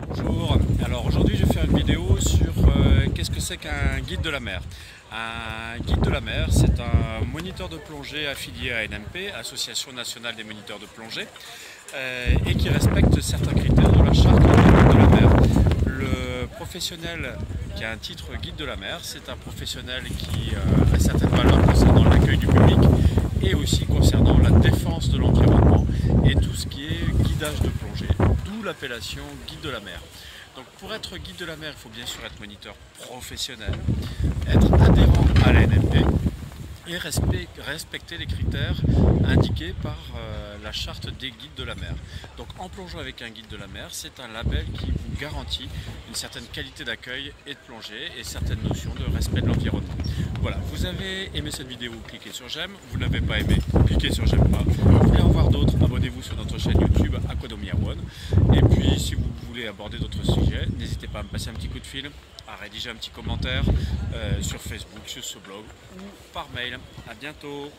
Bonjour, alors aujourd'hui je vais faire une vidéo sur euh, qu'est-ce que c'est qu'un guide de la mer? Un guide de la mer, c'est un moniteur de plongée affilié à NMP, Association nationale des moniteurs de plongée, euh, et qui respecte certains critères de la charte de la mer. Le professionnel qui a un titre guide de la mer, c'est un professionnel qui euh, a certaines valeurs concernant l'accueil du public et aussi concernant la défense de l'environnement et tout ce qui est de plongée, d'où l'appellation guide de la mer. Donc pour être guide de la mer, il faut bien sûr être moniteur professionnel, être adhérent à la NMP et respecter les critères indiqués par euh, la charte des guides de la mer. Donc en plongeant avec un guide de la mer, c'est un label qui vous garantit une certaine qualité d'accueil et de plongée et certaines notions de respect de l'environnement. Voilà, vous avez aimé cette vidéo, cliquez sur j'aime, vous n'avez pas aimé, cliquez sur j'aime pas. Vous voulez en voir d'autres, si vous voulez aborder d'autres sujets, n'hésitez pas à me passer un petit coup de fil, à rédiger un petit commentaire euh, sur Facebook, sur ce blog ou par mail. A bientôt